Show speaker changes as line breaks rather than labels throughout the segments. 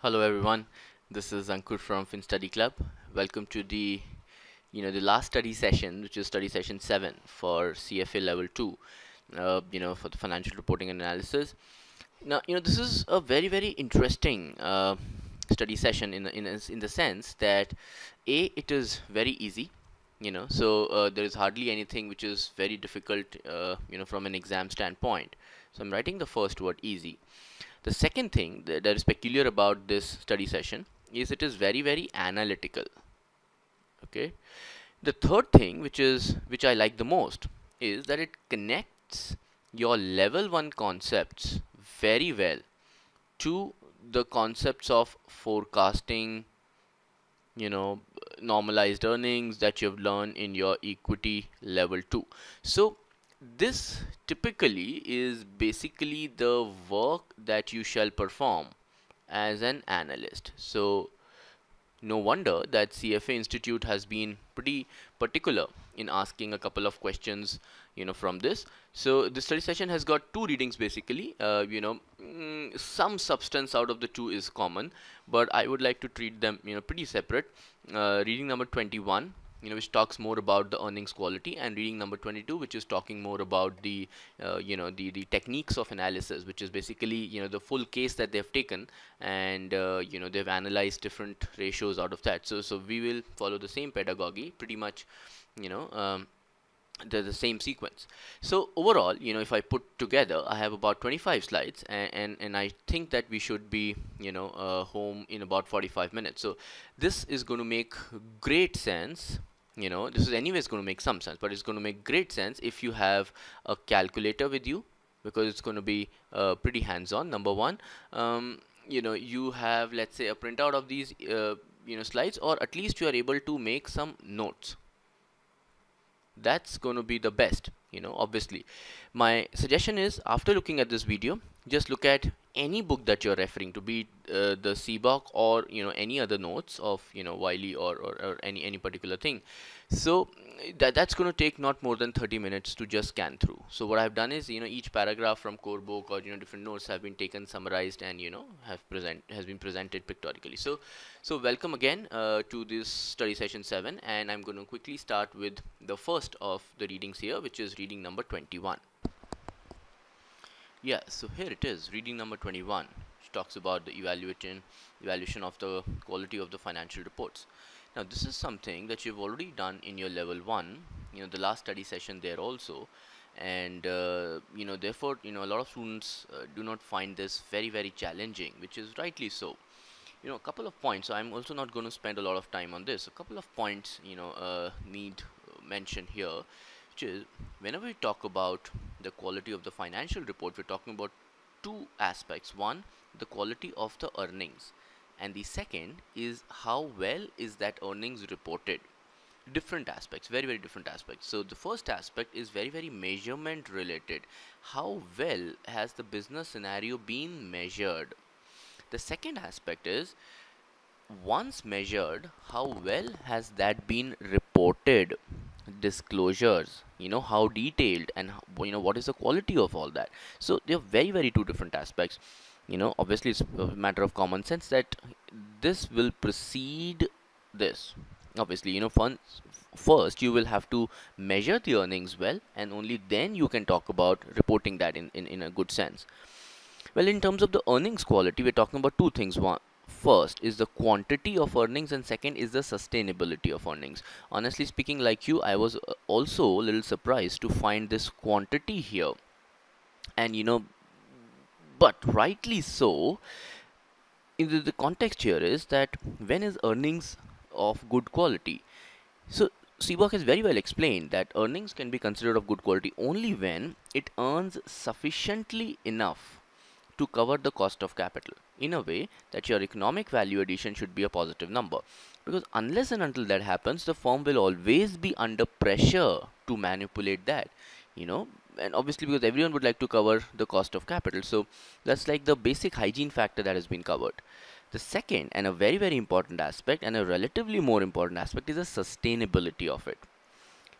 Hello everyone, this is Ankur from FinStudy Club. Welcome to the you know the last study session, which is study session 7 for CFA level 2, uh, you know for the financial reporting and analysis. Now you know this is a very very interesting uh, study session in, in, in the sense that A, it is very easy you know so uh, there is hardly anything which is very difficult uh, you know from an exam standpoint so I'm writing the first word easy the second thing that, that is peculiar about this study session is it is very very analytical. Okay? The third thing which is which I like the most is that it connects your level 1 concepts very well to the concepts of forecasting you know normalized earnings that you've learned in your equity level 2 so this typically is basically the work that you shall perform as an analyst. So no wonder that CFA Institute has been pretty particular in asking a couple of questions you know from this. So the study session has got two readings basically. Uh, you know mm, some substance out of the two is common but I would like to treat them you know pretty separate. Uh, reading number 21 you know which talks more about the earnings quality and reading number 22 which is talking more about the uh, you know the the techniques of analysis which is basically you know the full case that they've taken and uh, you know they've analyzed different ratios out of that. So so we will follow the same pedagogy pretty much you know um, the, the same sequence. So overall you know if I put together I have about 25 slides and, and, and I think that we should be you know uh, home in about 45 minutes. So this is going to make great sense you know this is anyways going to make some sense but it's going to make great sense if you have a calculator with you because it's going to be uh, pretty hands-on number one. Um, you know you have let's say a printout of these uh, you know slides or at least you are able to make some notes that's going to be the best you know obviously. My suggestion is after looking at this video just look at any book that you're referring to be uh, the or you know any other notes of you know Wiley or, or, or any any particular thing. So that that's going to take not more than 30 minutes to just scan through. So what I've done is you know each paragraph from core book or you know different notes have been taken summarized and you know have present has been presented pictorially so so welcome again uh, to this study session 7 and I'm going to quickly start with the first of the readings here which is reading number 21 yeah so here it is reading number 21 which talks about the evaluation evaluation of the quality of the financial reports. Now this is something that you've already done in your level 1 you know the last study session there also. And uh, you know therefore you know a lot of students uh, do not find this very very challenging which is rightly so. You know a couple of points I'm also not going to spend a lot of time on this. A couple of points you know uh, need mention here which is whenever we talk about the quality of the financial report we're talking about two aspects. One the quality of the earnings. And the second is how well is that earnings reported. Different aspects very very different aspects. So the first aspect is very very measurement related. How well has the business scenario been measured? The second aspect is once measured how well has that been reported disclosures you know how detailed and you know what is the quality of all that. So they're very very two different aspects. You know obviously it's a matter of common sense that this will precede this. Obviously you know first you will have to measure the earnings well and only then you can talk about reporting that in, in, in a good sense. Well in terms of the earnings quality we're talking about two things. One first is the quantity of earnings and second is the sustainability of earnings. Honestly speaking like you i was uh, also a little surprised to find this quantity here. And you know but rightly so the, the context here is that when is earnings of good quality? So CBOK has very well explained that earnings can be considered of good quality only when it earns sufficiently enough to cover the cost of capital in a way that your economic value addition should be a positive number. Because unless and until that happens the firm will always be under pressure to manipulate that you know and obviously because everyone would like to cover the cost of capital. So that's like the basic hygiene factor that has been covered. The second and a very very important aspect and a relatively more important aspect is the sustainability of it.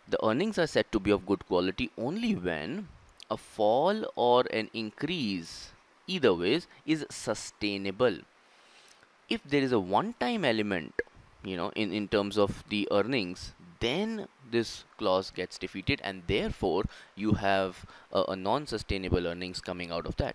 The earnings are said to be of good quality only when a fall or an increase either ways is sustainable. If there is a one-time element you know in in terms of the earnings then this clause gets defeated and therefore you have a, a non-sustainable earnings coming out of that.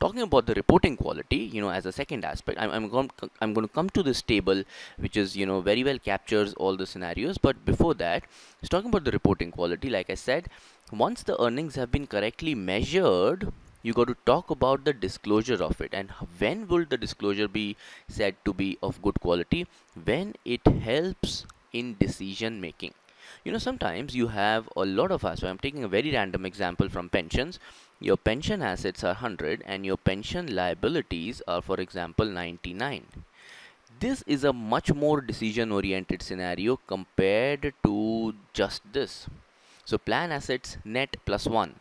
Talking about the reporting quality you know as a second aspect I'm, I'm going I'm going to come to this table which is you know very well captures all the scenarios. But before that it's talking about the reporting quality. Like I said once the earnings have been correctly measured you got to talk about the disclosure of it. And when will the disclosure be said to be of good quality? When it helps in decision making. You know sometimes you have a lot of assets. I'm taking a very random example from pensions. Your pension assets are 100 and your pension liabilities are for example 99 this is a much more decision oriented scenario compared to just this. So plan assets net plus 1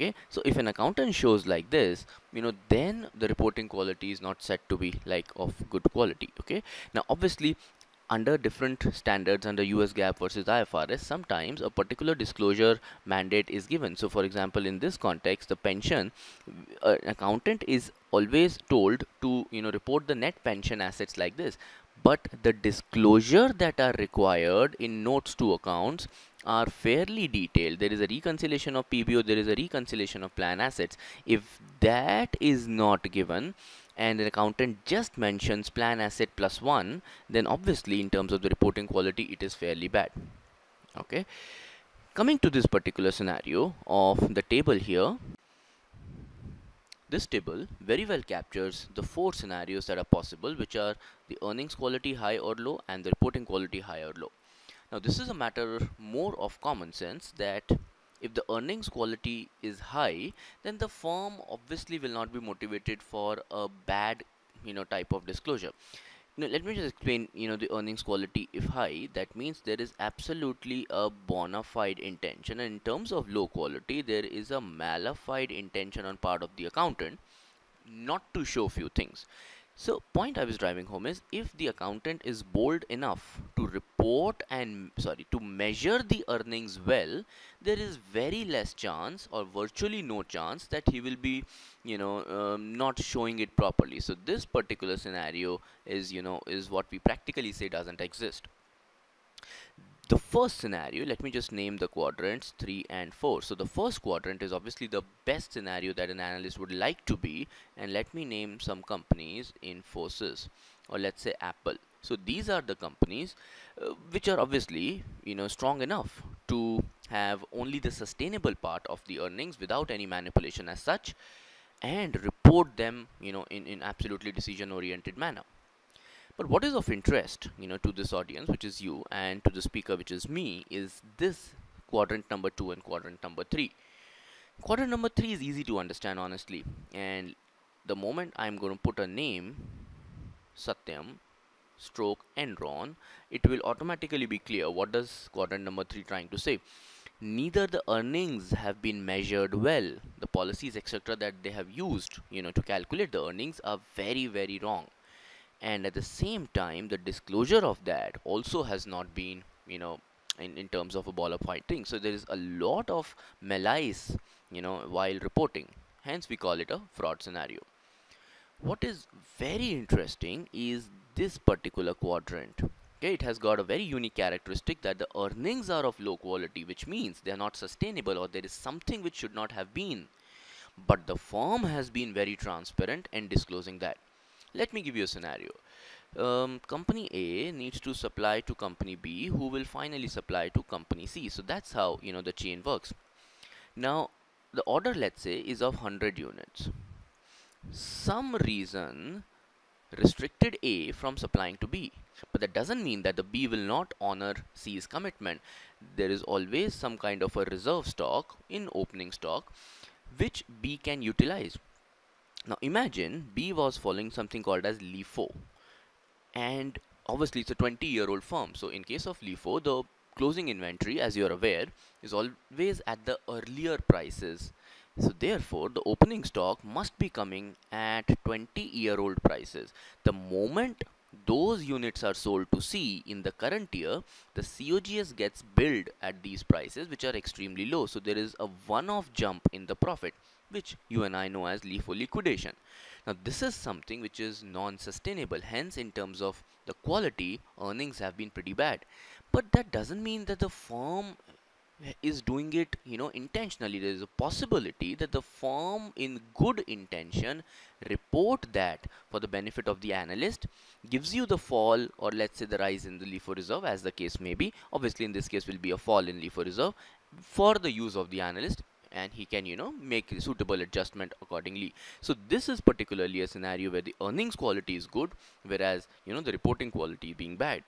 okay so if an accountant shows like this you know then the reporting quality is not said to be like of good quality okay now obviously under different standards under US GAAP versus IFRS, sometimes a particular disclosure mandate is given. So, for example, in this context, the pension uh, accountant is always told to you know report the net pension assets like this. But the disclosure that are required in notes to accounts are fairly detailed. There is a reconciliation of PBO, there is a reconciliation of plan assets. If that is not given, and an accountant just mentions plan asset plus 1 then obviously in terms of the reporting quality it is fairly bad okay coming to this particular scenario of the table here this table very well captures the four scenarios that are possible which are the earnings quality high or low and the reporting quality high or low now this is a matter more of common sense that if the earnings quality is high then the firm obviously will not be motivated for a bad you know type of disclosure. Now let me just explain you know the earnings quality if high. That means there is absolutely a bona fide intention. And in terms of low quality there is a mala fide intention on part of the accountant not to show few things so point I was driving home is if the accountant is bold enough to report and sorry to measure the earnings well, there is very less chance or virtually no chance that he will be you know um, not showing it properly. So this particular scenario is you know is what we practically say doesn't exist the first scenario let me just name the quadrants 3 and 4 so the first quadrant is obviously the best scenario that an analyst would like to be. And let me name some companies Infosys or let's say Apple. So these are the companies uh, which are obviously you know strong enough to have only the sustainable part of the earnings without any manipulation as such and report them you know in, in absolutely decision oriented manner but what is of interest, you know, to this audience, which is you, and to the speaker, which is me, is this quadrant number two and quadrant number three. Quadrant number three is easy to understand, honestly. And the moment I'm going to put a name, Satyam, stroke Enron, it will automatically be clear what does quadrant number three trying to say. Neither the earnings have been measured well. The policies, etc., that they have used, you know, to calculate the earnings are very, very wrong and at the same time the disclosure of that also has not been you know in, in terms of a ball of fighting so there is a lot of malice you know while reporting. Hence we call it a fraud scenario. What is very interesting is this particular quadrant. Okay it has got a very unique characteristic that the earnings are of low quality which means they are not sustainable or there is something which should not have been. But the firm has been very transparent in disclosing that let me give you a scenario. Um, company A needs to supply to company B who will finally supply to company C. So that's how you know the chain works. Now the order let's say is of 100 units. Some reason restricted A from supplying to B. But that doesn't mean that the B will not honor C's commitment. There is always some kind of a reserve stock in opening stock which B can utilize. Now imagine B was following something called as LIFO and obviously it's a 20 year old firm. So in case of LIFO, the closing inventory as you're aware is always at the earlier prices. So therefore the opening stock must be coming at 20 year old prices. The moment those units are sold to C in the current year, the COGS gets billed at these prices which are extremely low. So there is a one-off jump in the profit which you and I know as LIFO liquidation. Now this is something which is non-sustainable. Hence in terms of the quality, earnings have been pretty bad. But that doesn't mean that the firm eh, is doing it you know intentionally there is a possibility that the firm in good intention report that for the benefit of the analyst gives you the fall or let's say the rise in the LIFO reserve as the case may be obviously in this case will be a fall in LIFO reserve for the use of the analyst and he can you know make a suitable adjustment accordingly. So this is particularly a scenario where the earnings quality is good whereas you know the reporting quality being bad.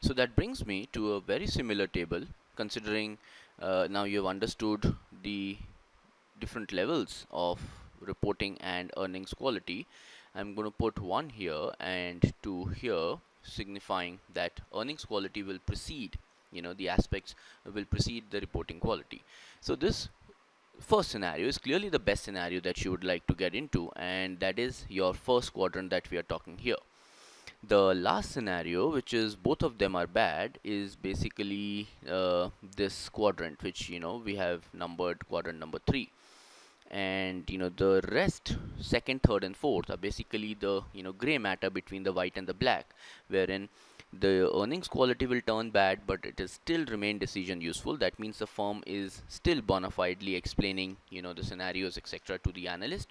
So that brings me to a very similar table considering uh, now you have understood the different levels of reporting and earnings quality. I'm going to put one here and two here signifying that earnings quality will precede you know the aspects will precede the reporting quality. So this first scenario is clearly the best scenario that you would like to get into and that is your first quadrant that we are talking here. The last scenario which is both of them are bad is basically uh, this quadrant which you know we have numbered quadrant number three. And you know the rest second third and fourth are basically the you know gray matter between the white and the black wherein the earnings quality will turn bad but it is still remain decision useful. That means the firm is still bona fidely explaining you know the scenarios etc to the analyst.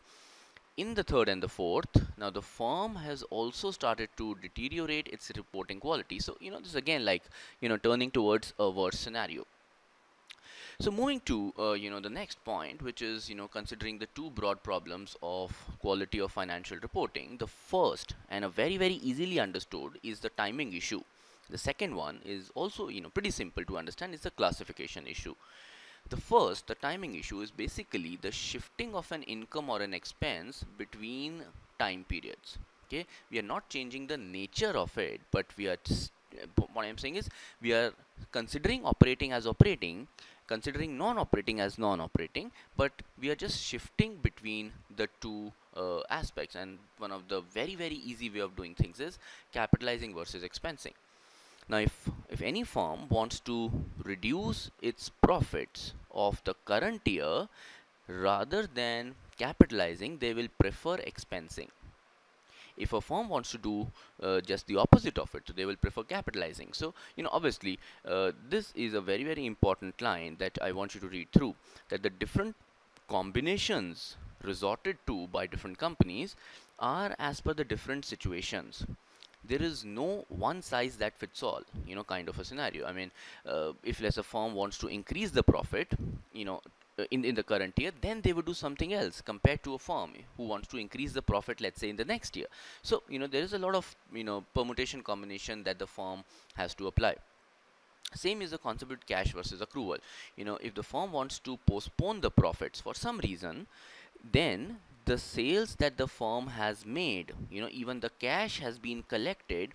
In the third and the fourth now the firm has also started to deteriorate its reporting quality. So you know this again like you know turning towards a worse scenario so moving to uh, you know the next point which is you know considering the two broad problems of quality of financial reporting the first and a very very easily understood is the timing issue. The second one is also you know pretty simple to understand it's the classification issue. The first, the timing issue, is basically the shifting of an income or an expense between time periods. Okay, we are not changing the nature of it, but we are what I'm saying is we are considering operating as operating, considering non-operating as non-operating, but we are just shifting between the two uh, aspects. And one of the very very easy way of doing things is capitalizing versus expensing. Now, if, if any firm wants to reduce its profits of the current year rather than capitalizing, they will prefer expensing. If a firm wants to do uh, just the opposite of it, so they will prefer capitalizing. So, you know, obviously, uh, this is a very, very important line that I want you to read through, that the different combinations resorted to by different companies are as per the different situations there is no one size that fits all you know kind of a scenario i mean uh, if let's a firm wants to increase the profit you know Uh, in, in the current year then they would do something else compared to a firm who wants to increase the profit let's say in the next year. So you know there is a lot of you know permutation combination that the firm has to apply. Same is the concept with cash versus accrual. You know if the firm wants to postpone the profits for some reason then the sales that the firm has made you know even the cash has been collected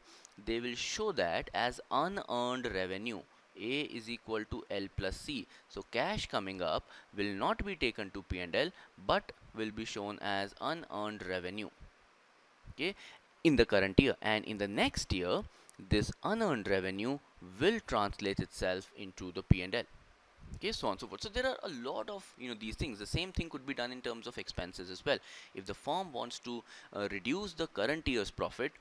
they will show that as unearned revenue a is equal to L plus C. So cash coming up will not be taken to P&L but will be shown as unearned revenue. Okay, in the current year. And in the next year this unearned revenue will translate itself into the P&L okay? So on so forth. So there are a lot of you know these things. The same thing could be done in terms of expenses as well. If the firm wants to uh, reduce the current year's profit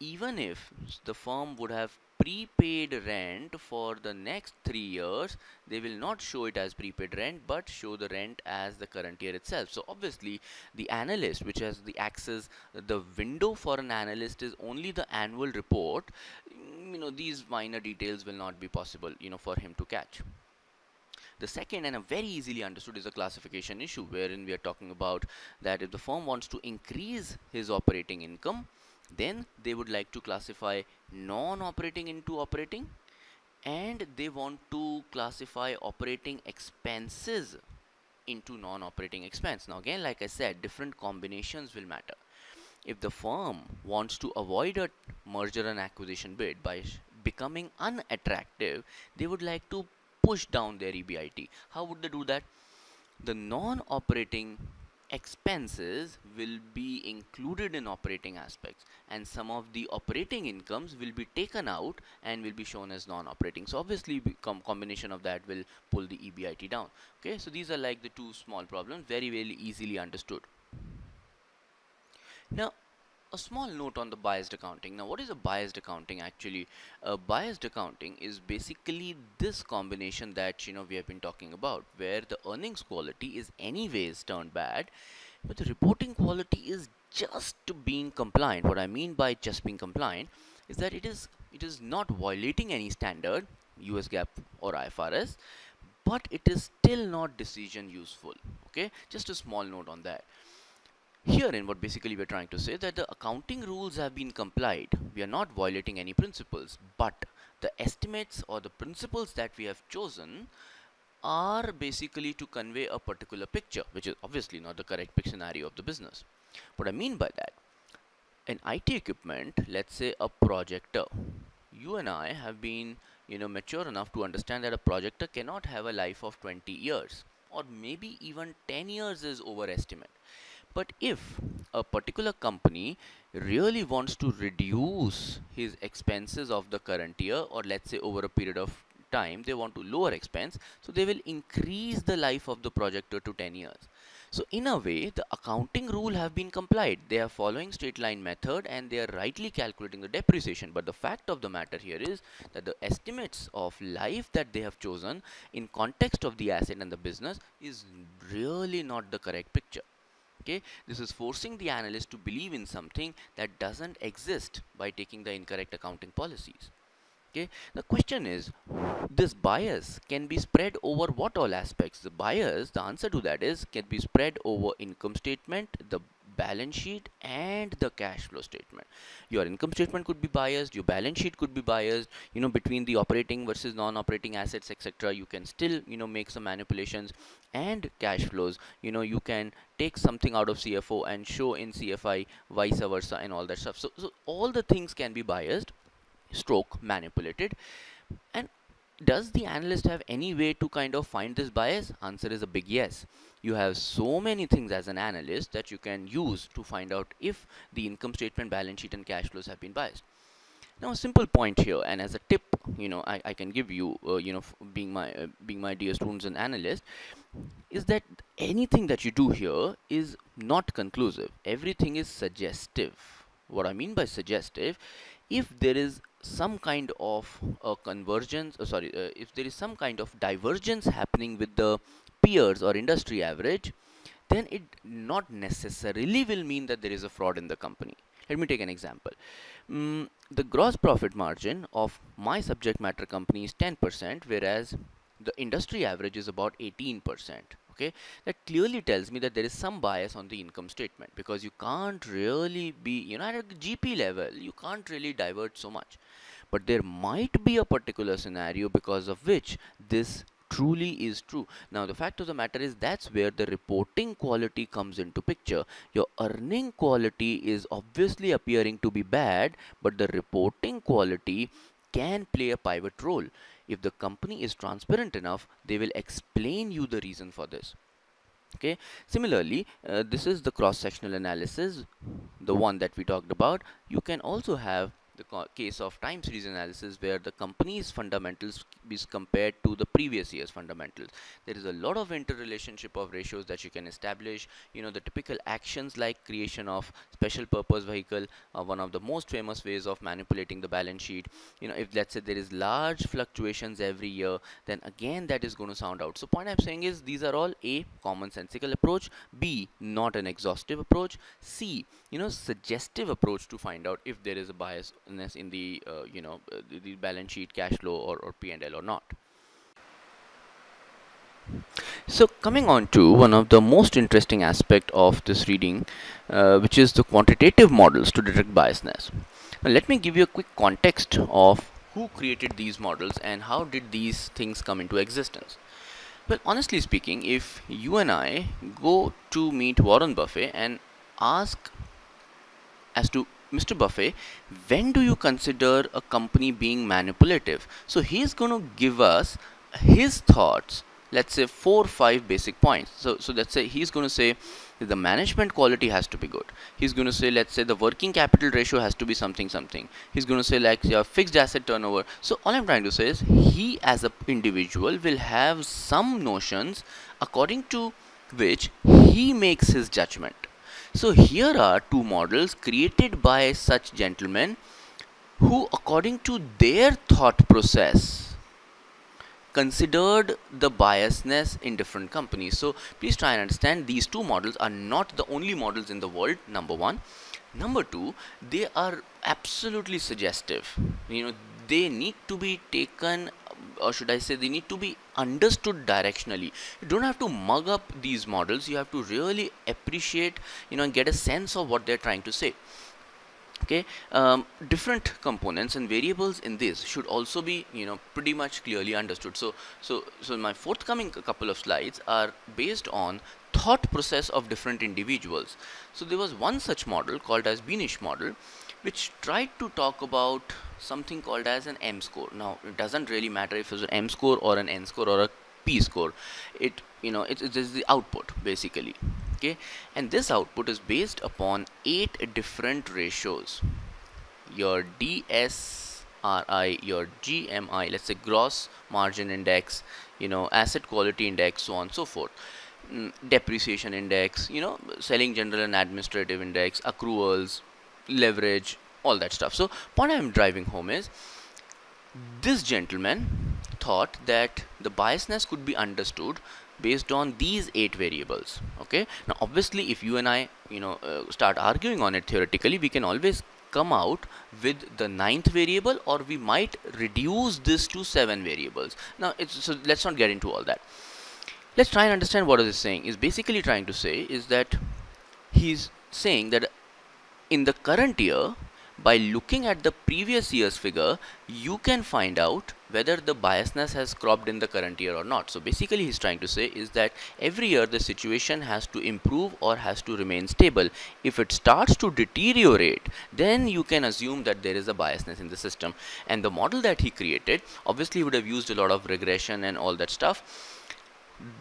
even if the firm would have prepaid rent for the next three years. They will not show it as prepaid rent but show the rent as the current year itself. So obviously the analyst which has the access the window for an analyst is only the annual report. Mm, you know these minor details will not be possible you know for him to catch. The second and a very easily understood is a classification issue wherein we are talking about that if the firm wants to increase his operating income then they would like to classify non-operating into operating and they want to classify operating expenses into non-operating expense. Now again like I said different combinations will matter. If the firm wants to avoid a merger and acquisition bid by becoming unattractive they would like to push down their EBIT. How would they do that? The non-operating expenses will be included in operating aspects and some of the operating incomes will be taken out and will be shown as non-operating. So obviously com combination of that will pull the EBIT down. Okay so these are like the two small problems very very easily understood. Now a small note on the biased accounting. Now, what is a biased accounting actually? A biased accounting is basically this combination that you know we have been talking about, where the earnings quality is anyways turned bad, but the reporting quality is just being compliant. What I mean by just being compliant is that it is it is not violating any standard, US GAAP or IFRS, but it is still not decision useful. Okay, just a small note on that. Herein what basically we're trying to say that the accounting rules have been complied. We are not violating any principles, but the estimates or the principles that we have chosen are basically to convey a particular picture, which is obviously not the correct scenario of the business. What I mean by that, in IT equipment, let's say a projector, you and I have been you know mature enough to understand that a projector cannot have a life of 20 years or maybe even 10 years is overestimate but if a particular company really wants to reduce his expenses of the current year or let's say over a period of time they want to lower expense so they will increase the life of the projector to 10 years. So in a way the accounting rule have been complied. They are following straight line method and they are rightly calculating the depreciation. But the fact of the matter here is that the estimates of life that they have chosen in context of the asset and the business is really not the correct picture okay this is forcing the analyst to believe in something that doesn't exist by taking the incorrect accounting policies. Okay the question is this bias can be spread over what all aspects? The bias the answer to that is can be spread over income statement the balance sheet and the cash flow statement. Your income statement could be biased your balance sheet could be biased you know between the operating versus non-operating assets etc you can still you know make some manipulations and cash flows. You know you can take something out of CFO and show in CFI vice versa and all that stuff. So, so all the things can be biased stroke manipulated and does the analyst have any way to kind of find this bias? Answer is a big yes. You have so many things as an analyst that you can use to find out if the income statement balance sheet and cash flows have been biased. Now a simple point here and as a tip you know i, I can give you uh, you know being my uh, being my dear students and analysts is that anything that you do here is not conclusive. Everything is suggestive. What i mean by suggestive if there is some kind of a convergence uh, sorry uh, if there is some kind of divergence happening with the peers or industry average then it not necessarily will mean that there is a fraud in the company. Let me take an example. Mm, the gross profit margin of my subject matter company is 10% whereas the industry average is about 18% okay that clearly tells me that there is some bias on the income statement because you can't really be you know at a gp level you can't really divert so much. But there might be a particular scenario because of which this truly is true. Now the fact of the matter is that's where the reporting quality comes into picture. Your earning quality is obviously appearing to be bad but the reporting quality can play a pivot role if the company is transparent enough they will explain you the reason for this. Okay? Similarly uh, this is the cross sectional analysis the one that we talked about. You can also have the case of time series analysis where the company's fundamentals is compared to the previous year's fundamentals. There is a lot of interrelationship of ratios that you can establish. You know the typical actions like creation of special purpose vehicle uh, one of the most famous ways of manipulating the balance sheet. You know if let's say there is large fluctuations every year then again that is going to sound out. So point i'm saying is these are all a commonsensical approach b not an exhaustive approach c you know suggestive approach to find out if there is a bias in the uh, you know uh, the, balance sheet cash flow or, or P&L or not. So coming on to one of the most interesting aspect of this reading uh, which is the quantitative models to detect biasness. Now let me give you a quick context of who created these models and how did these things come into existence. Well honestly speaking if you and I go to meet Warren Buffett and ask as to Mr. Buffett, when do you consider a company being manipulative? So he's going to give us his thoughts let's say four five basic points so so let's say he's going to say the management quality has to be good he's going to say let's say the working capital ratio has to be something something he's going to say like your fixed asset turnover so all i'm trying to say is he as an individual will have some notions according to which he makes his judgment so here are two models created by such gentlemen who according to their thought process considered the biasness in different companies. So please try and understand these two models are not the only models in the world number one. Number two they are absolutely suggestive. You know they need to be taken or should I say they need to be understood directionally. You don't have to mug up these models. You have to really appreciate you know and get a sense of what they're trying to say. Okay? Um, different components and variables in this should also be you know pretty much clearly understood. So so so my forthcoming couple of slides are based on thought process of different individuals. So there was one such model called as Beneish model which tried to talk about something called as an M score. Now it doesn't really matter if it's an M score or an N score or a P score. It you know it, it is the output basically. Okay? And this output is based upon eight different ratios. Your DSRI your GMI let's say gross margin index you know asset quality index so on and so forth. Mm, depreciation index you know selling general and administrative index accruals leverage all that stuff. So point i'm driving home is this gentleman thought that the biasness could be understood based on these eight variables okay? Now obviously if you and I you know uh, start arguing on it theoretically we can always come out with the ninth variable or we might reduce this to seven variables. Now it's so let's not get into all that. Let's try and understand what is saying. Is basically trying to say is that he's saying that in the current year by looking at the previous year's figure you can find out whether the biasness has cropped in the current year or not. So basically he's trying to say is that every year the situation has to improve or has to remain stable. If it starts to deteriorate then you can assume that there is a biasness in the system. And the model that he created obviously would have used a lot of regression and all that stuff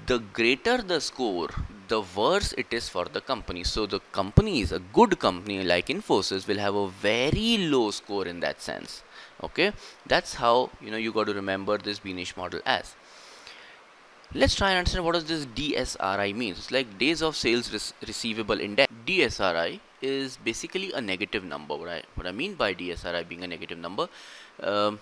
the greater the score the worse it is for the company. So the company is a good company like infosys will have a very low score in that sense. Okay? That's how you know you got to remember this Beneish model as. Let's try and understand what does this DSRI means it's like days of sales receivable index. DSRI is basically a negative number what I what I mean by DSRI being a negative number um,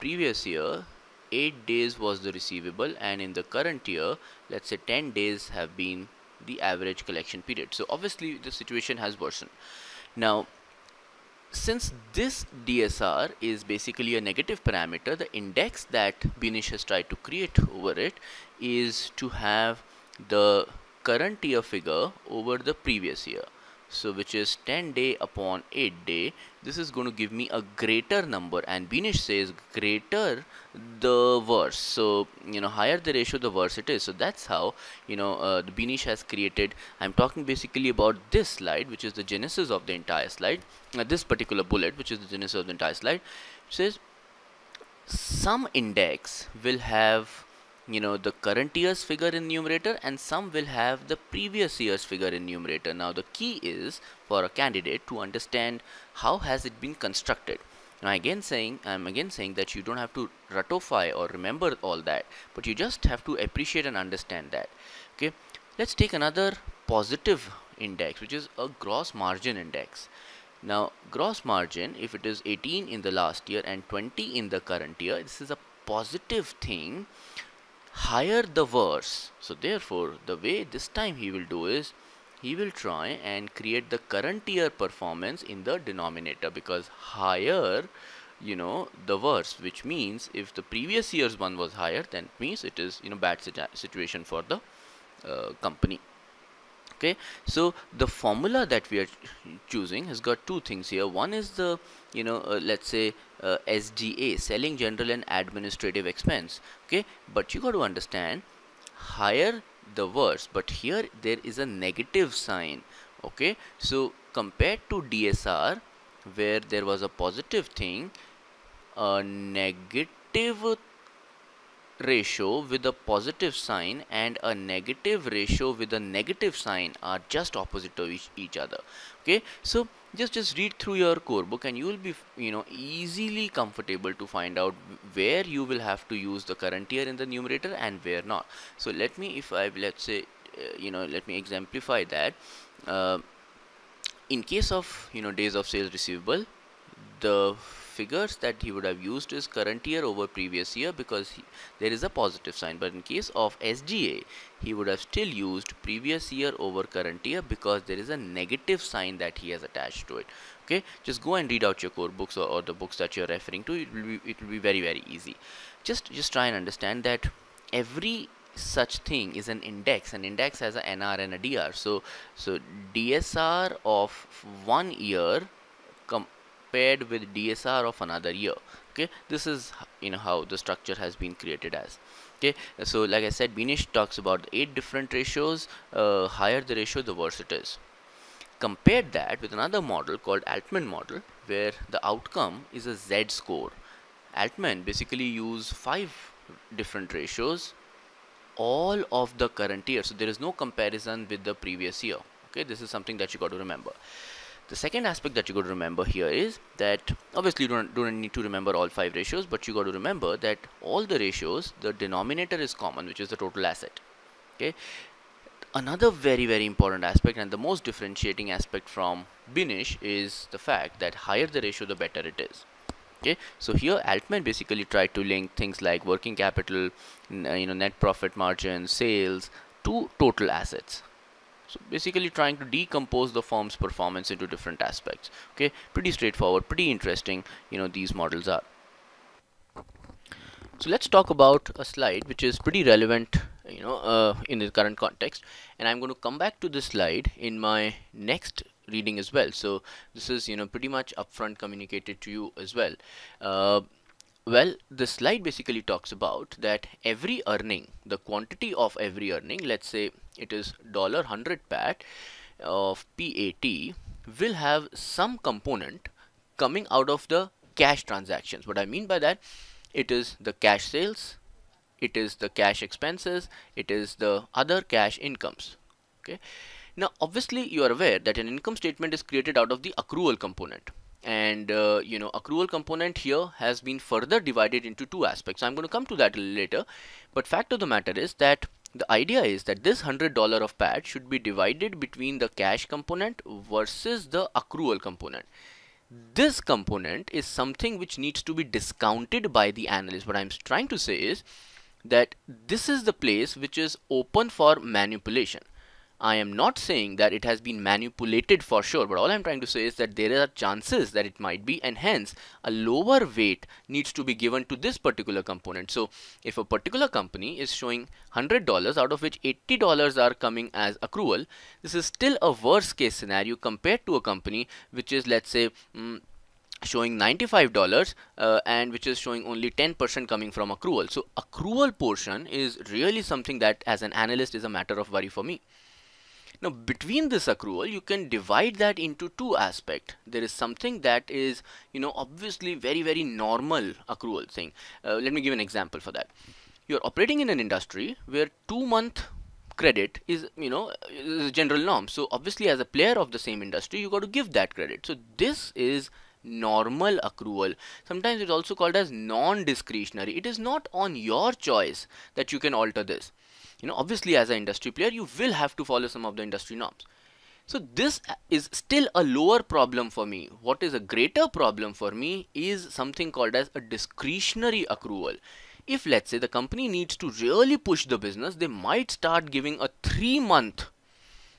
previous year 8 days was the receivable and in the current year let's say 10 days have been the average collection period. So obviously the situation has worsened. Now since this DSR is basically a negative parameter, the index that Beneish has tried to create over it is to have the current year figure over the previous year so which is 10 day upon 8 day this is going to give me a greater number. And Beneish says greater the worse so you know higher the ratio the worse it is. So that's how you know uh, the Beneish has created. I'm talking basically about this slide which is the genesis of the entire slide. Uh, this particular bullet which is the genesis of the entire slide says some index will have you know the current year's figure in numerator and some will have the previous year's figure in numerator. Now the key is for a candidate to understand how has it been constructed. Now again saying I'm again saying that you don't have to ratify or remember all that but you just have to appreciate and understand that. Okay let's take another positive index which is a gross margin index. Now gross margin if it is 18 in the last year and 20 in the current year this is a positive thing higher the worse so therefore the way this time he will do is he will try and create the current year performance in the denominator because higher you know the worse which means if the previous year's one was higher then means it is you know bad situation for the uh, company okay so the formula that we are choosing has got two things here. One is the you know uh, let's say uh, SGA selling general and administrative expense. Okay but you got to understand higher the worse but here there is a negative sign. Okay so compared to DSR where there was a positive thing a negative ratio with a positive sign and a negative ratio with a negative sign are just opposite to each, each other. Okay? So just just read through your core book and you will be you know easily comfortable to find out where you will have to use the current year in the numerator and where not. So let me if I let's say uh, you know let me exemplify that. Uh, in case of you know days of sales receivable the figures that he would have used is current year over previous year because he, there is a positive sign. But in case of SGA he would have still used previous year over current year because there is a negative sign that he has attached to it. Okay? Just go and read out your core books or, or the books that you're referring to. It will be it will be very very easy. Just just try and understand that every such thing is an index. An index has a nr and a dr so so dsr of one year paired with DSR of another year okay? This is you know how the structure has been created as okay? So like I said Beneish talks about eight different ratios uh, higher the ratio the worse it is. Compare that with another model called Altman model where the outcome is a Z score. Altman basically use five different ratios all of the current year. So there is no comparison with the previous year okay? This is something that you got to remember the second aspect that you got to remember here is that obviously you don't, don't need to remember all five ratios, but you got to remember that all the ratios, the denominator is common, which is the total asset. Okay. Another very, very important aspect and the most differentiating aspect from Beneish is the fact that higher the ratio, the better it is. Okay, so here Altman basically tried to link things like working capital, you know, net profit margin, sales to total assets so basically trying to decompose the firm's performance into different aspects. Okay? Pretty straightforward pretty interesting you know these models are. So let's talk about a slide which is pretty relevant you know uh, in the current context. And I'm going to come back to this slide in my next reading as well. So this is you know pretty much upfront communicated to you as well. Uh, well, the slide basically talks about that every earning, the quantity of every earning, let's say it is dollar hundred pat of PAT, will have some component coming out of the cash transactions. What I mean by that, it is the cash sales, it is the cash expenses, it is the other cash incomes. Okay. Now, obviously, you are aware that an income statement is created out of the accrual component and uh, you know accrual component here has been further divided into two aspects I'm going to come to that later but fact of the matter is that the idea is that this hundred dollar of PAT should be divided between the cash component versus the accrual component. This component is something which needs to be discounted by the analyst. What I'm trying to say is that this is the place which is open for manipulation I am not saying that it has been manipulated for sure, but all I'm trying to say is that there are chances that it might be, and hence a lower weight needs to be given to this particular component. So, if a particular company is showing $100 out of which $80 are coming as accrual, this is still a worst case scenario compared to a company which is, let's say, mm, showing $95 uh, and which is showing only 10% coming from accrual. So accrual portion is really something that as an analyst is a matter of worry for me. Now between this accrual you can divide that into two aspects. There is something that is you know obviously very very normal accrual thing. Uh, let me give an example for that. You're operating in an industry where two month credit is you know is general norm. So obviously as a player of the same industry you got to give that credit. So this is normal accrual sometimes it's also called as non-discretionary it is not on your choice that you can alter this you know obviously as an industry player you will have to follow some of the industry norms. So this is still a lower problem for me. What is a greater problem for me is something called as a discretionary accrual. If let's say the company needs to really push the business they might start giving a 3 month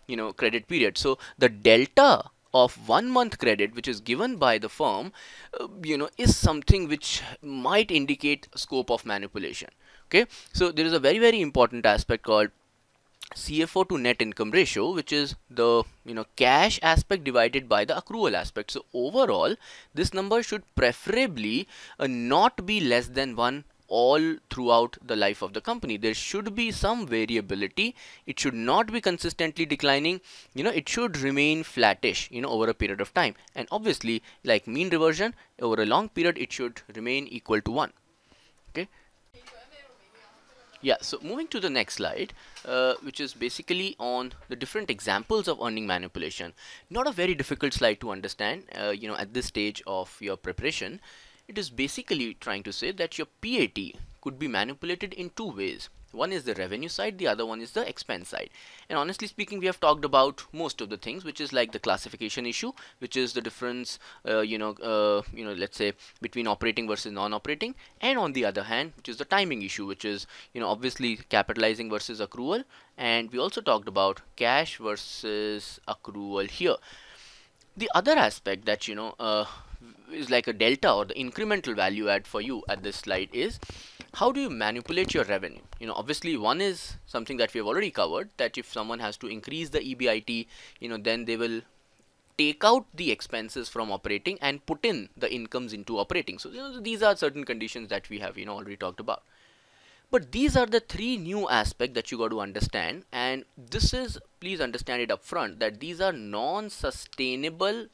you know credit period. So the delta of one month credit which is given by the firm uh, you know is something which might indicate scope of manipulation okay? So there is a very very important aspect called CFO to net income ratio which is the you know cash aspect divided by the accrual aspect. So overall this number should preferably uh, not be less than 1 all throughout the life of the company. There should be some variability. It should not be consistently declining. You know it should remain flattish you know over a period of time. And obviously like mean reversion over a long period it should remain equal to 1 okay Yeah, so moving to the next slide, uh, which is basically on the different examples of earning manipulation. Not a very difficult slide to understand, uh, you know, at this stage of your preparation. It is basically trying to say that your PAT could be manipulated in two ways one is the revenue side the other one is the expense side. And honestly speaking we have talked about most of the things which is like the classification issue which is the difference uh, you know uh, you know let's say between operating versus non-operating. And on the other hand which is the timing issue which is you know obviously capitalizing versus accrual. And we also talked about cash versus accrual here. The other aspect that you know uh, is like a delta or the incremental value add for you at this slide is how do you manipulate your revenue? You know obviously one is something that we have already covered that if someone has to increase the EBIT you know then they will take out the expenses from operating and put in the incomes into operating. So you know, these are certain conditions that we have you know already talked about. But these are the three new aspects that you got to understand and this is please understand it up front that these are non-sustainable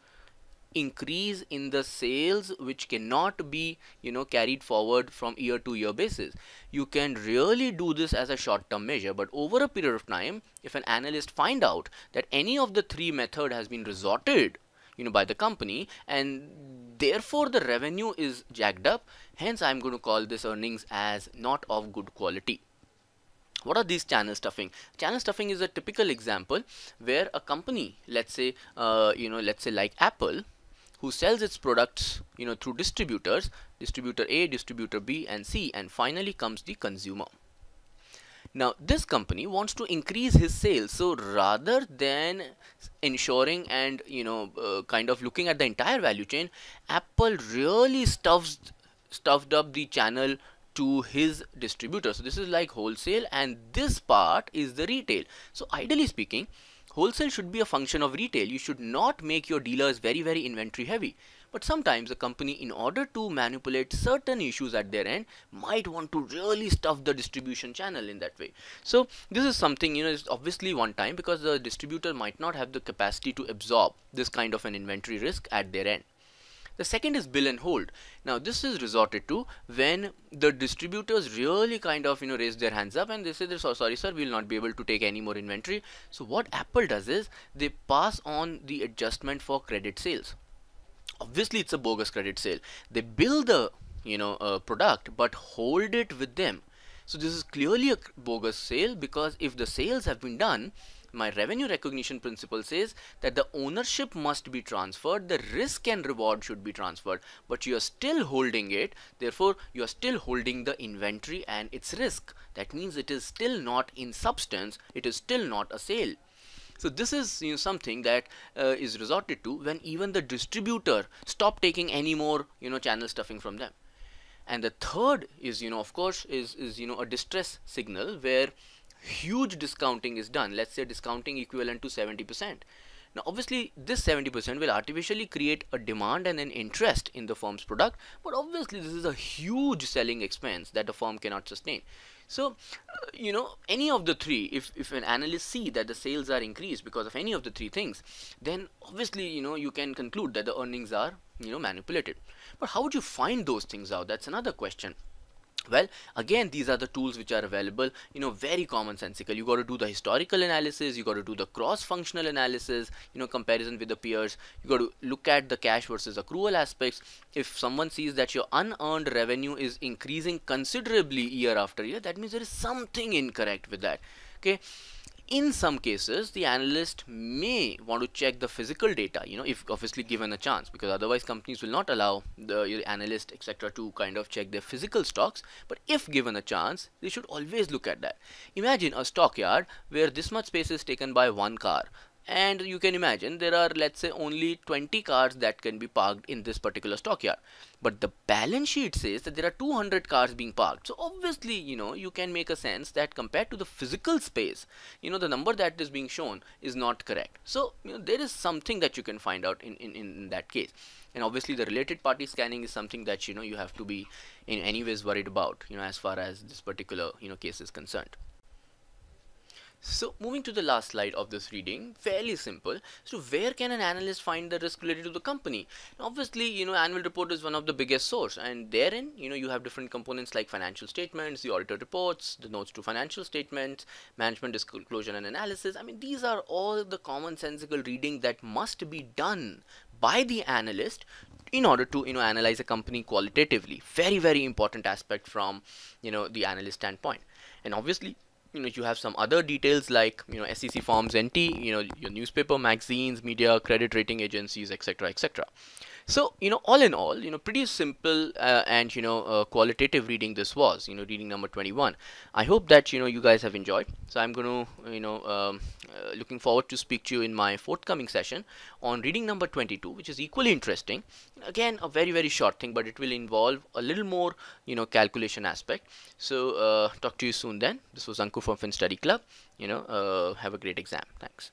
increase in the sales which cannot be you know carried forward from year to year basis. You can really do this as a short term measure but over a period of time if an analyst find out that any of the three method has been resorted you know by the company and therefore the revenue is jacked up hence i'm going to call this earnings as not of good quality. What are these channel stuffing? Channel stuffing is a typical example where a company let's say uh, you know let's say like apple who sells its products you know through distributors distributor A distributor B and C and finally comes the consumer. Now this company wants to increase his sales. So rather than ensuring and you know uh, kind of looking at the entire value chain Apple really stuffs stuffed up the channel to his distributor so this is like wholesale and this part is the retail. So ideally speaking Wholesale should be a function of retail. You should not make your dealers very, very inventory heavy. But sometimes a company, in order to manipulate certain issues at their end, might want to really stuff the distribution channel in that way. So this is something, you know, is obviously one time because the distributor might not have the capacity to absorb this kind of an inventory risk at their end. The second is bill and hold. Now this is resorted to when the distributors really kind of you know raise their hands up and they say so sorry sir we will not be able to take any more inventory. So what Apple does is they pass on the adjustment for credit sales. Obviously it's a bogus credit sale. They bill the you know uh, product but hold it with them. So this is clearly a bogus sale because if the sales have been done my revenue recognition principle says that the ownership must be transferred the risk and reward should be transferred but you are still holding it therefore you are still holding the inventory and its risk. That means it is still not in substance it is still not a sale. So this is you know, something that uh, is resorted to when even the distributor stop taking any more you know channel stuffing from them. And the third is you know of course is is you know a distress signal where huge discounting is done. Let's say discounting equivalent to 70% now obviously this 70% will artificially create a demand and an interest in the firm's product but obviously this is a huge selling expense that the firm cannot sustain. So uh, you know any of the three if, if an analyst see that the sales are increased because of any of the three things then obviously you know you can conclude that the earnings are you know manipulated. But how would you find those things out? That's another question well. Again these are the tools which are available you know very commonsensical. You got to do the historical analysis you got to do the cross functional analysis you know comparison with the peers. You got to look at the cash versus accrual aspects. If someone sees that your unearned revenue is increasing considerably year after year that means there is something incorrect with that. Okay in some cases the analyst may want to check the physical data you know if obviously given a chance because otherwise companies will not allow the analyst etc to kind of check their physical stocks. But if given a chance they should always look at that. Imagine a stockyard where this much space is taken by one car and you can imagine there are let's say only 20 cars that can be parked in this particular stockyard. But the balance sheet says that there are 200 cars being parked. So obviously you know you can make a sense that compared to the physical space you know the number that is being shown is not correct. So you know there is something that you can find out in in, in that case. And obviously the related party scanning is something that you know you have to be in any ways worried about you know as far as this particular you know case is concerned So moving to the last slide of this reading, fairly simple. So where can an analyst find the risk related to the company? Obviously, you know, annual report is one of the biggest source and therein, you know, you have different components like financial statements, the auditor reports, the notes to financial statements, management disclosure and analysis. I mean, these are all the commonsensical reading that must be done by the analyst in order to you know analyze a company qualitatively very very important aspect from you know the analyst standpoint and obviously you know you have some other details like you know SEC forms NT you know your newspaper magazines media credit rating agencies etc etc so you know all in all you know pretty simple uh, and you know uh, qualitative reading this was you know reading number 21 i hope that you know you guys have enjoyed. So i'm going to you know um, uh, looking forward to speak to you in my forthcoming session on reading number 22 which is equally interesting. Again a very very short thing but it will involve a little more you know calculation aspect. So uh, talk to you soon then. This was ankur from fin study club. You know uh, have a great exam. Thanks